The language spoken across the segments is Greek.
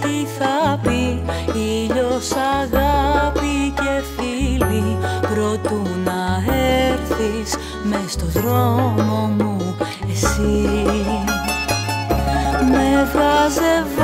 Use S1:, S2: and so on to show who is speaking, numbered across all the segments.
S1: τι θα πει Ήλιος αγάπη και φίλη, Προτού να έρθεις μες στο δρόμο μου εσύ. Με βράζευε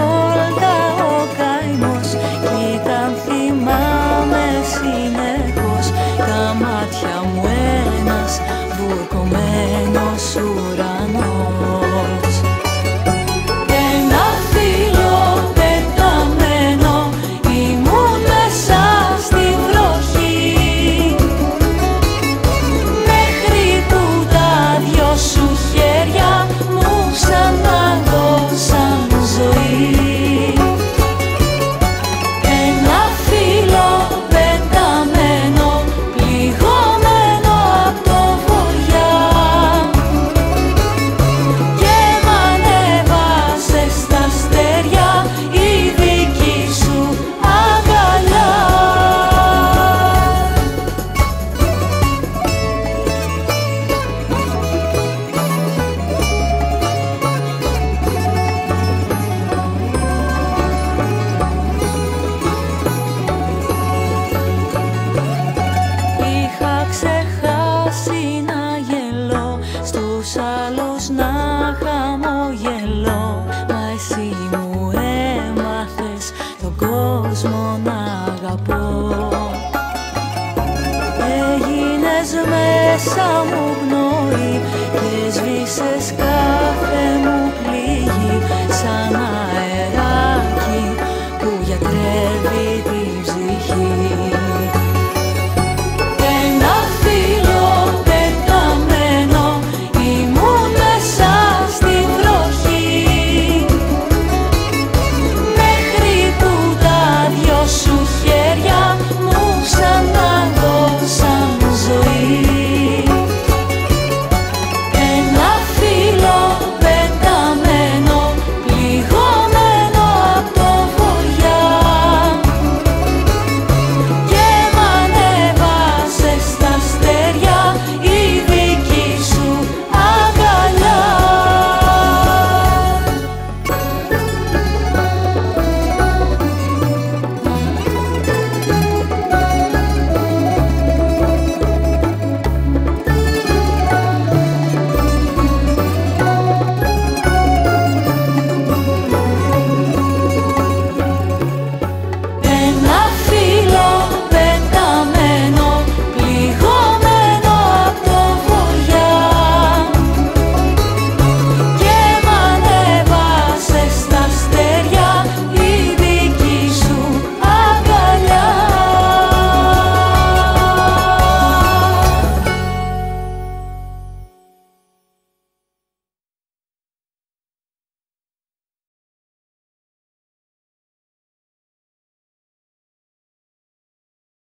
S1: μέσα μου